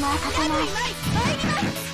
邪魔はさせない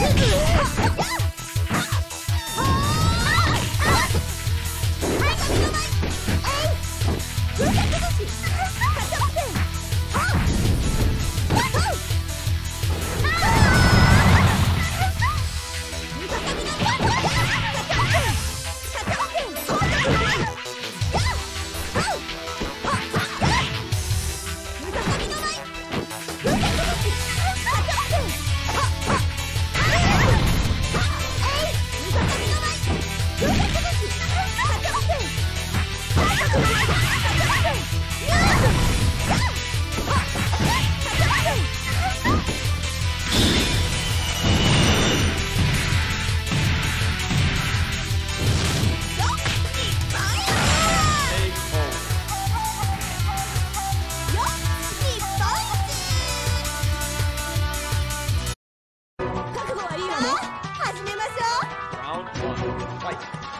Hitler! はい。